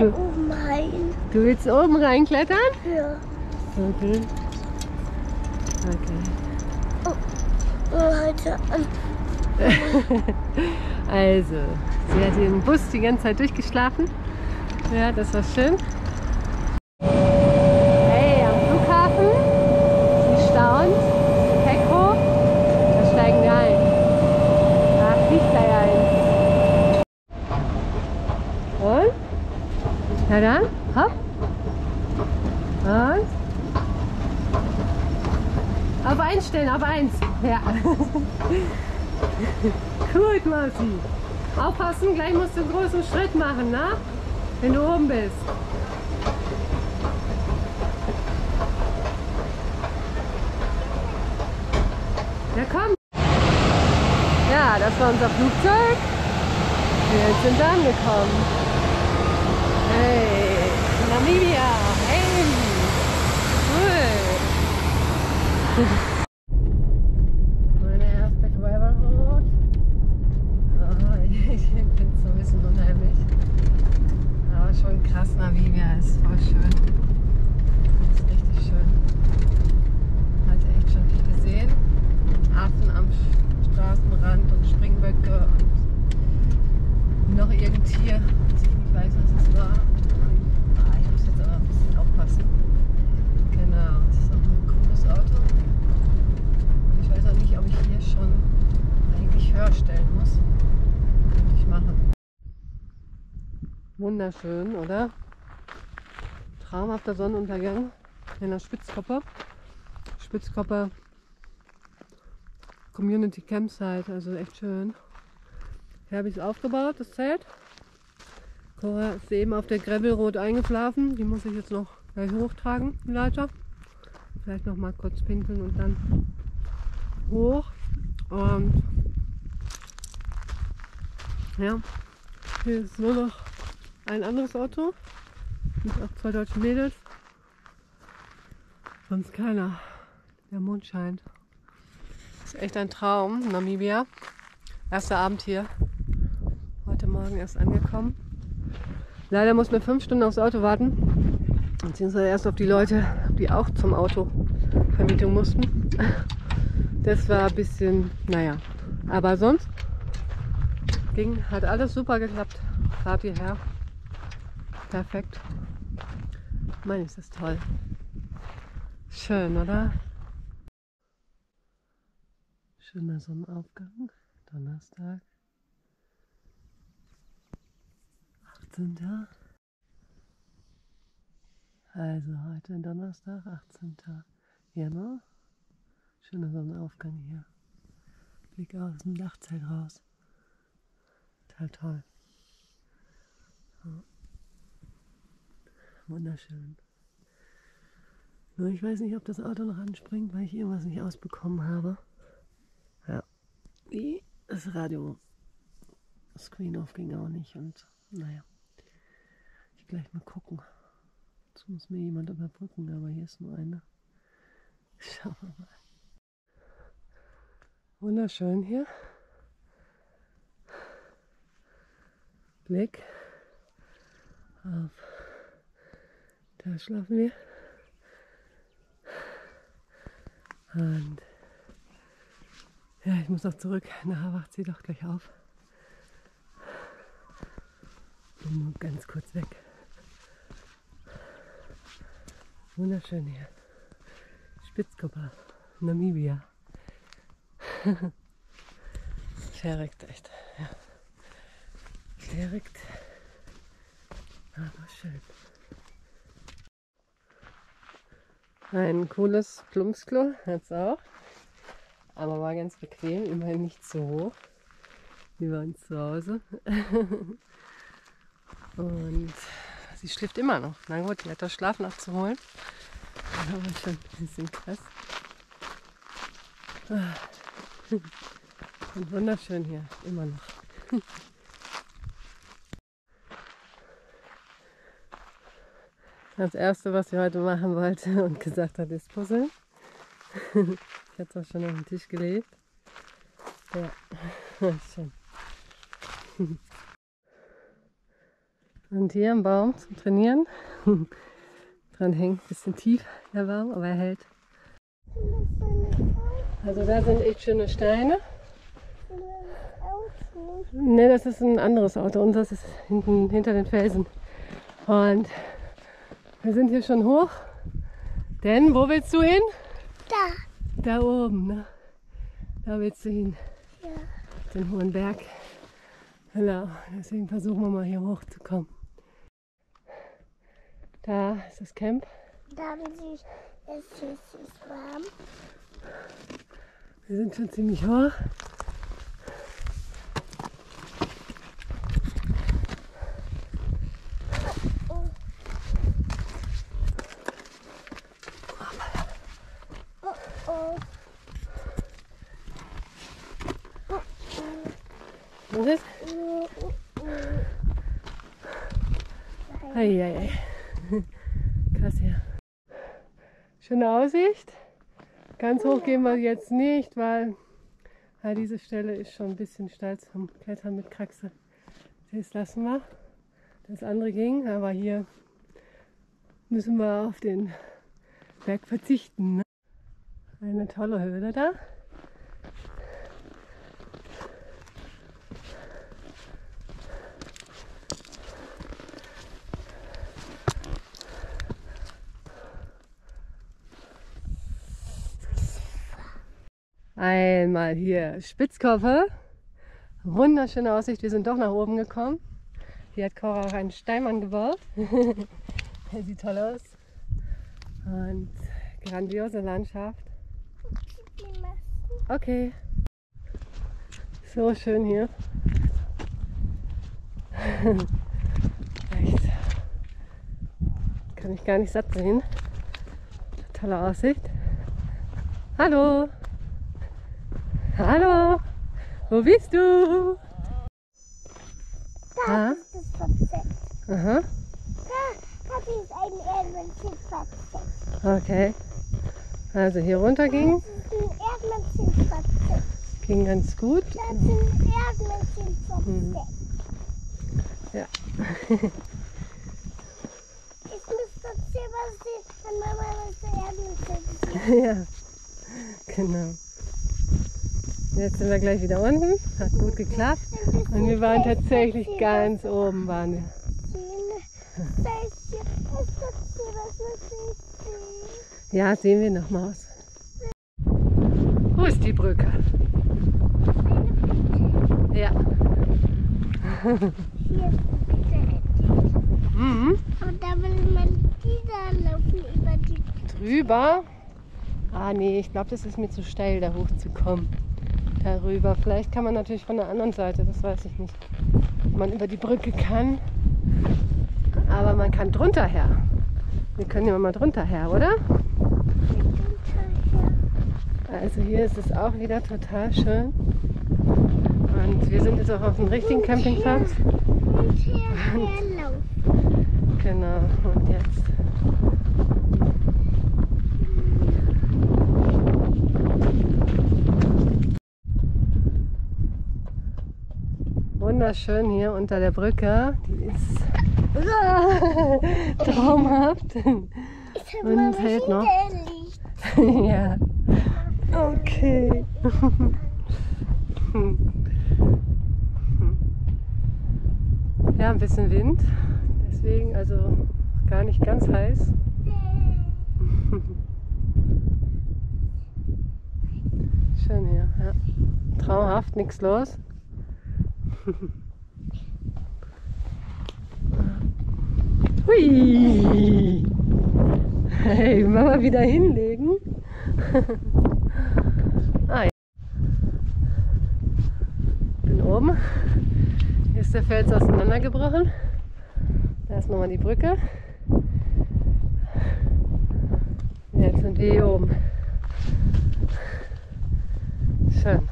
will oben rein. Du willst oben reinklettern? Ja. Okay. Okay. Und heute an. Also, sie hat den Bus die ganze Zeit durchgeschlafen. Ja, das war schön. Hey, am Flughafen. Sie staunt. Heck hoch. Da steigen wir ein. Da fliegt da ja eins. Und? Na dann, hopp. Und? Auf eins stellen, auf eins. Ja. Gut, Mausi. Aufpassen, gleich musst du einen großen Schritt machen, ne? Wenn du oben bist. Ja, komm. Ja, das war unser Flugzeug. Wir sind angekommen. Hey, Namibia. Hey, cool. Meine erste Gravel Road. Oh, ich finde es so ein bisschen unheimlich. Aber schon krass, Namibia ist voll schön. Das ist richtig schön. Hatte echt schon viel gesehen. Affen am Straßenrand und Springböcke und noch irgendein Tier, das ich nicht weiß, was es war. Und, ah, ich muss jetzt aber ein bisschen aufpassen. Genau, das ist auch ein cooles Auto. Ich weiß auch nicht, ob ich hier schon eigentlich höher stellen muss. Könnte ich machen. Wunderschön, oder? Traumhafter Sonnenuntergang in der Spitzkoppe. Spitzkoppe Community Campsite, also echt schön. Hier habe ich es aufgebaut, das Zelt. Cora ist eben auf der Gravel Road eingeschlafen. Die muss ich jetzt noch gleich hochtragen, die Leiter. Vielleicht noch mal kurz pinkeln und dann hoch. Und ja, hier ist nur noch ein anderes Auto. Mit auch zwei deutschen Mädels. Sonst keiner. Der Mond scheint. Ist echt ein Traum, Namibia. Erster Abend hier. Heute Morgen erst angekommen. Leider mussten wir fünf Stunden aufs Auto warten. Beziehungsweise erst auf die Leute, die auch zum Auto Vermietung mussten. Das war ein bisschen, naja. Aber sonst ging, hat alles super geklappt. Fahrt hierher. Perfekt. Mann, ist das toll. Schön, oder? Schöner Sonnenaufgang. Donnerstag. 18. Also heute Donnerstag, 18. Januar. Schöner Sonnenaufgang hier. Blick aus dem Dachzelt raus. Total toll. Ja. Wunderschön. Nur ich weiß nicht, ob das Auto noch anspringt, weil ich irgendwas nicht ausbekommen habe. Ja. Wie das Radio Screen off ging auch nicht und naja. Ich gleich mal gucken. Jetzt muss mir jemand überbrücken, aber hier ist nur eine. Schauen wir mal. Wunderschön hier. Blick auf. Da schlafen wir. Und ja, ich muss noch zurück. Nachher wacht sie doch gleich auf. Und nur ganz kurz weg. Wunderschön hier. Spitzkopper, Namibia. Verrückt, echt. Ja. Verrückt. Aber schön. Ein cooles Plumpsklo hat es auch. Aber war ganz bequem, immerhin nicht so hoch wie bei uns zu Hause. Und sie schläft immer noch. Na gut, die hat das Schlaf nachzuholen. Aber schon ein bisschen krass. Und wunderschön hier, immer noch. Das erste, was sie heute machen wollte und gesagt hat, ist Puzzeln. Ich hatte es auch schon auf den Tisch gelegt. Ja, schön. Und hier am Baum zum Trainieren. Dran hängt ein bisschen tief der Baum, aber er hält. Also da sind echt schöne Steine. Ne, das ist ein anderes Auto. Unseres ist hinten hinter den Felsen. Und wir sind hier schon hoch. Denn wo willst du hin? Da. Da oben, ne? Da willst du hin. Ja. Den hohen Berg. Genau. Deswegen versuchen wir mal hier hochzukommen. Da ist das Camp. Da es ist es ist warm. Wir sind schon ziemlich hoch. Oh, Was ist? oh, oh, oh. Eieiei. Krass hier. Schöne Aussicht. Ganz hoch gehen wir jetzt nicht, weil ja, diese Stelle ist schon ein bisschen steil zum Klettern mit Kraxe. Das lassen wir. Das andere ging, aber hier müssen wir auf den Berg verzichten. Ne? Eine tolle Höhle da. Einmal hier Spitzkoffer. Wunderschöne Aussicht. Wir sind doch nach oben gekommen. Hier hat Cora auch einen Steinmann gebaut. Der sieht toll aus. Und grandiose Landschaft. Okay. So schön hier. Echt. Kann ich gar nicht satt sehen. Tolle Aussicht. Hallo. Hallo. Wo bist du? Da Ja. ist es versteckt. Aha. Da hat es ein Erdmännchen versteckt. Okay. Also hier runter ging, Das ist ein Erdmännchen versteckt. ging ganz gut. Da sind Erdmännchen Mhm. versteckt. Ja. Ich muss erzählen, was die wenn Mama was der Erdmännchen ja. Genau. Jetzt sind wir gleich wieder unten. Hat gut geklappt. Und wir waren tatsächlich ganz oben. Waren wir. Ja, sehen wir noch Maus. Wo ist die Brücke? Ja. Hier ist die. Mhm. Und da will man die da laufen über die Drüber. Ah nee, ich glaube, das ist mir zu steil, da hochzukommen. Darüber. Vielleicht kann man natürlich von der anderen Seite, das weiß ich nicht. Man über die Brücke kann. Aber man kann drunter her. Wir können ja mal drunter her, oder? Also hier ist es auch wieder total schön. Und wir sind jetzt auch auf dem richtigen Campingplatz. Und. Genau. Und jetzt. Wunderschön hier unter der Brücke. Die ist traumhaft. Hab Und hält noch. ja. Okay. Ja, ein bisschen Wind. Deswegen also gar nicht ganz heiß. Schön hier, ja. Traumhaft, nichts los. Hui! Hey, Mama wieder hinlegen. ah, ja. Bin oben. Hier ist der Fels auseinandergebrochen. Da ist nochmal die Brücke. Jetzt sind wir hier oben. Schön.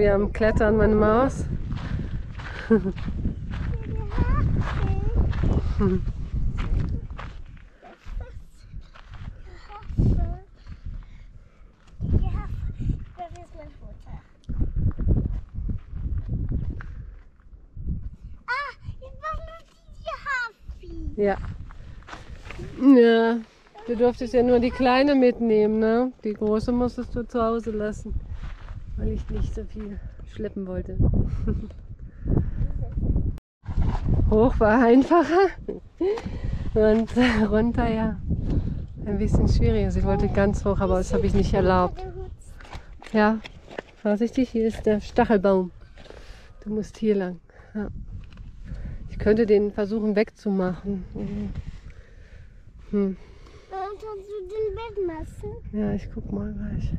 Wieder am Klettern, meine Maus. Ja. Ja, du durftest ja nur die kleine mitnehmen, ne? Die große musstest du zu Hause lassen, weil ich nicht so viel schleppen wollte. Hoch war einfacher und runter ja ein bisschen schwieriger. Sie wollte ganz hoch, aber das habe ich nicht erlaubt. Ja, vorsichtig, hier ist der Stachelbaum. Du musst hier lang. Ja. Ich könnte den versuchen wegzumachen. Hm. Kannst du den Bett machen? Ja, ich guck mal gleich.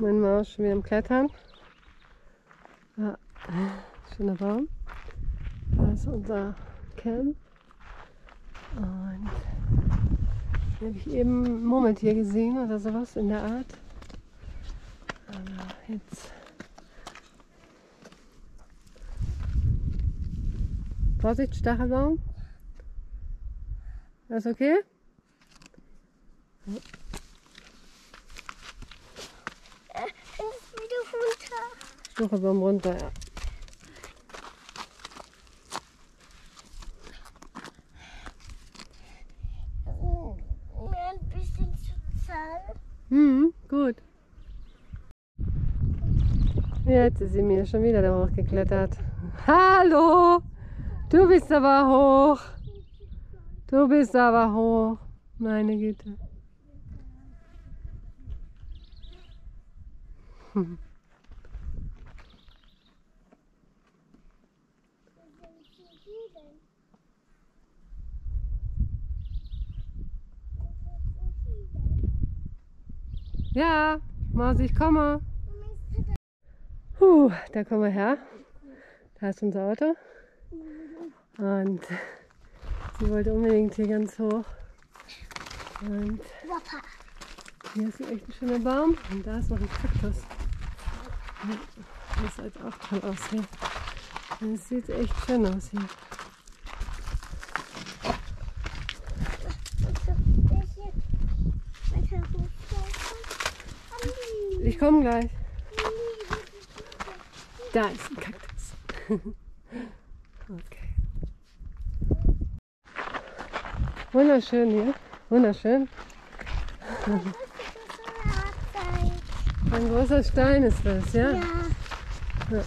Mein Maus schon wieder am Klettern. Ja, schöner Baum. Da ist unser Camp. Und hier habe ich eben Murmeltier gesehen oder sowas in der Art. Aber jetzt. Vorsicht, Stachelbaum. Alles okay? ist wieder runter. Stachelbaum runter, ja. Ein bisschen zahlen. Hm, gut. Jetzt ist sie mir schon wieder da hochgeklettert. Hallo! Du bist aber hoch. Du bist aber hoch. Meine Güte. Ja, Mausi, ich komme. Puh, da kommen wir her. Da ist unser Auto. Und sie wollte unbedingt hier ganz hoch. Und hier ist echt ein schöner Baum. Und da ist noch ein Kaktus. Das sieht auch toll aus hier. Es sieht echt schön aus hier. Ich komme gleich. Da ist ein Kaktus. okay. Wunderschön hier. Wunderschön. Ein großer Stein ist das, ja? Ja. Ja.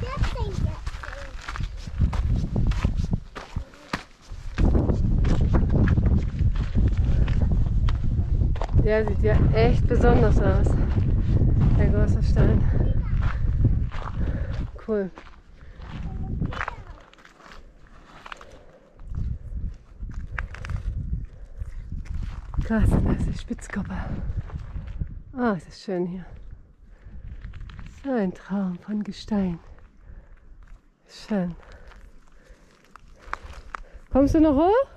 Der sieht ja echt besonders aus. Der große Stein. Cool. Krass, da ist Spitzkoppe. Ah, es ist schön hier. So ein Traum von Gestein. Schön. Kommst du noch hoch?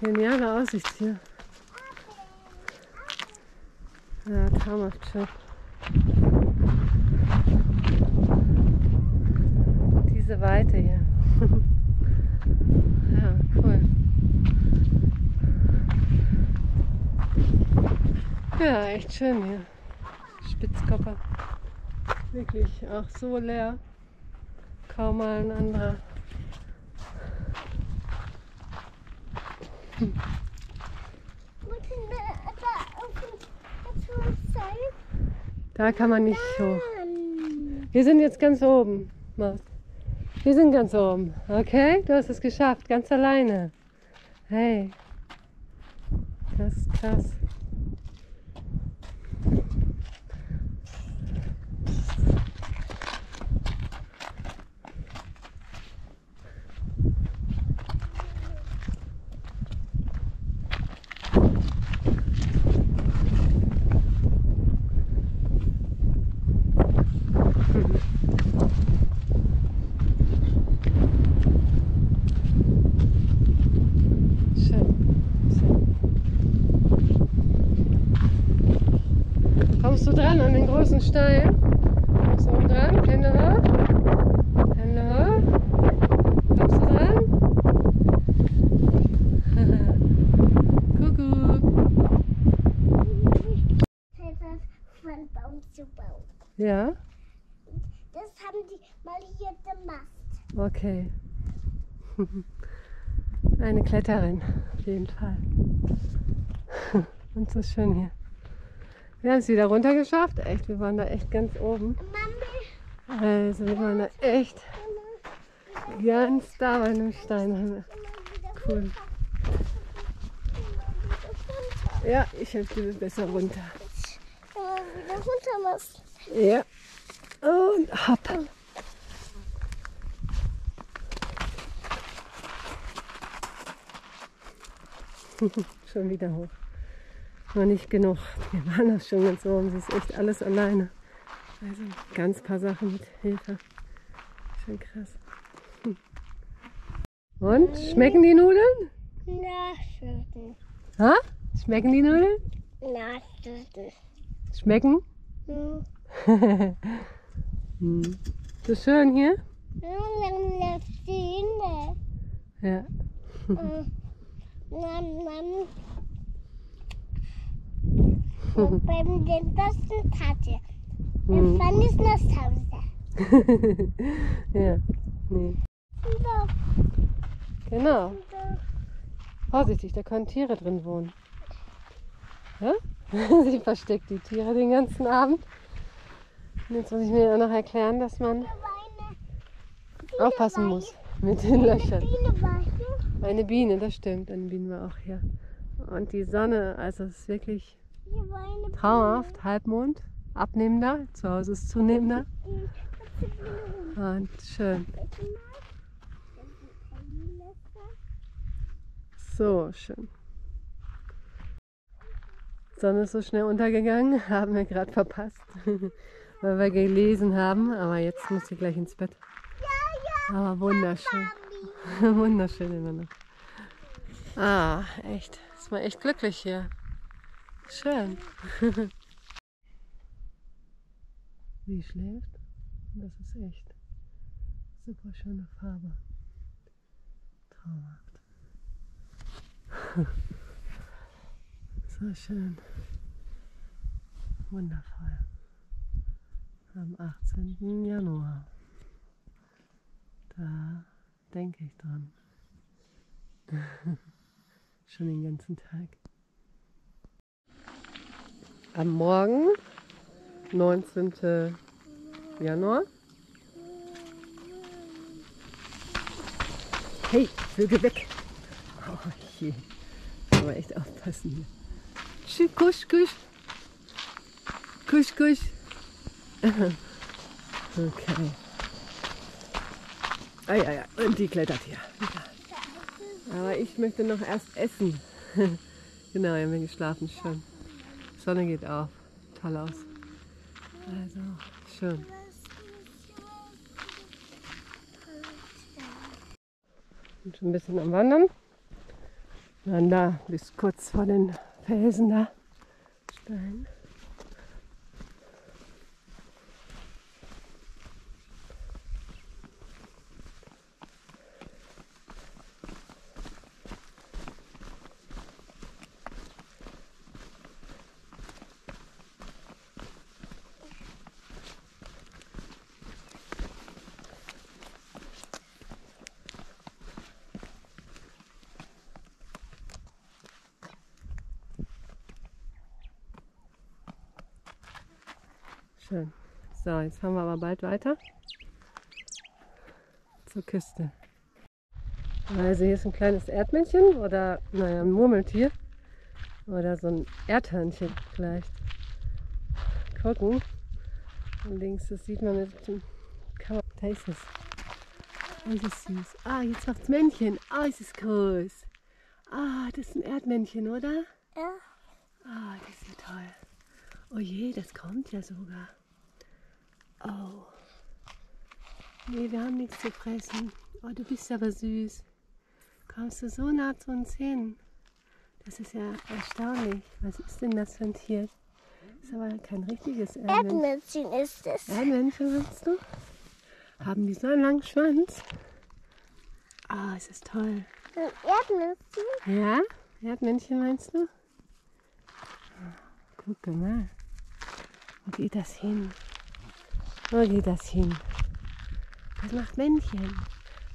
Geniale Aussicht hier. Ja, traumhaft schön. Weite hier. ja, cool. Ja, echt schön hier. Spitzkopper. Wirklich auch so leer. Kaum mal ein anderer. Da kann man nicht hoch. Wir sind jetzt ganz oben. Maus. Wir sind ganz oben. Okay? Du hast es geschafft. Ganz alleine. Hey. Das ist krass. Stein. Kommst du oben dran? Hände hoch. Hände hoch. Kommst du dran? Kuckuck. Von Baum zu Baum. Ja, Das haben die mal hier gemacht. okay. Eine Kletterin, auf jeden Fall. Und so schön hier. Wir haben es wieder runter geschafft. Echt, wir waren da echt ganz oben. Also wir waren da echt ganz da bei einem Stein. Cool. Ja, ich helfe dir besser runter. Wieder runter machst. Ja. Und hopp. schon wieder hoch. Noch nicht genug. Wir waren auch schon ganz oben. Sie ist echt alles alleine. Also ganz paar Sachen mit Hilfe. Schon krass. Hm. Und? Schmecken die Nudeln? Nachschütten. Ha? Schmecken die Nudeln? Nachschütten. Schmecken? Hm. Hm. So schön hier? Ja. Und beim den besten Tate. Hm. Fand ich nach Hause. ja. Nee. Da, Genau. da. Vorsichtig, da können Tiere drin wohnen. Ja? Sie versteckt die Tiere den ganzen Abend. Und jetzt muss ich mir noch erklären, dass man aufpassen muss mit den Löchern. Eine Biene, das stimmt, eine Biene war auch hier. Und die Sonne, also es ist wirklich traumhaft. Halbmond, abnehmender, zu Hause ist zunehmender. Und schön. So schön. Sonne ist so schnell untergegangen, haben wir gerade verpasst, weil wir gelesen haben. Aber jetzt muss sie gleich ins Bett. Aber wunderschön. wunderschön immer noch. Ah, echt. Ist mal echt glücklich hier. Schön. Sie schläft. Das ist echt super schöne Farbe. Traumhaft. So schön. Wundervoll. Am 18. Januar. Da denke ich dran. Schon den ganzen Tag. Am Morgen, 19. Januar. Hey, Vögel weg! Oh je. Aber echt aufpassen hier. Kusch, kusch. Kusch, kusch. Okay. Ah ja, ja. Und die klettert hier. Aber ich möchte noch erst essen. genau, wir haben geschlafen schon. Sonne geht auf. Toll aus. Also, schön. Und schon ein bisschen am Wandern. Dann da bis kurz vor den Felsen da. Stein. Schön. So, jetzt fahren wir aber bald weiter zur Küste. Also hier ist ein kleines Erdmännchen oder naja, ein Murmeltier oder so ein Erdhörnchen vielleicht. Gucken. Und links, das sieht man mit dem Kamera. Da ist es. Oh, ist es süß. Ah, jetzt macht's Männchen. Ah, ist es groß. Ah, das ist ein Erdmännchen, oder? Ja. Ah, das ist ja toll. Oh je, das kommt ja sogar. Oh. Nee, wir haben nichts zu fressen. Oh, du bist aber süß. Kommst du so nah zu uns hin? Das ist ja erstaunlich. Was ist denn das für ein Tier? Ist aber kein richtiges Erdmännchen. Erdmännchen ist es. Erdmännchen meinst du? Haben die so einen langen Schwanz? Ah, es ist toll. Ein Erdmännchen? Ja? Erdmännchen meinst du? Guck mal. Wo geht das hin? Wo geht das hin? Das macht Männchen.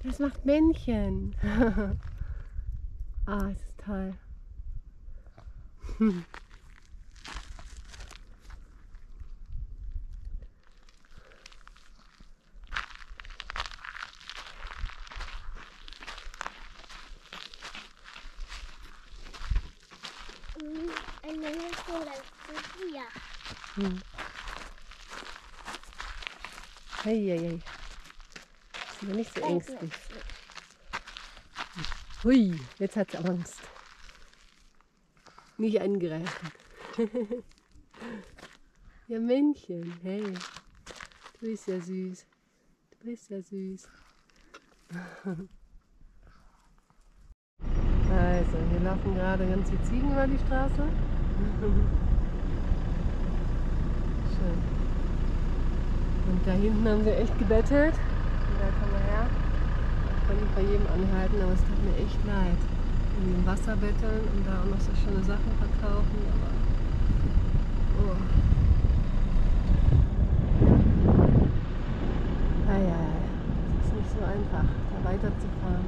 Das macht Männchen. ah, es ist toll. Hm. Hm. Hey, hey, hey. Ist aber nicht so ängstlich. Hui, jetzt hat sie Angst. Nicht angreifen. ja, Männchen, hey. Du bist ja süß. Du bist ja süß. Also, hier laufen gerade ganz viele Ziegen über die Straße. Schön. Und da hinten haben sie echt gebettelt. Und da kann man her. Ich konnte nicht bei jedem anhalten, aber es tut mir echt leid. In dem Wasser betteln und da auch noch so schöne Sachen verkaufen. Aber oh. Ah ja, es ist nicht so einfach, da weiterzufahren.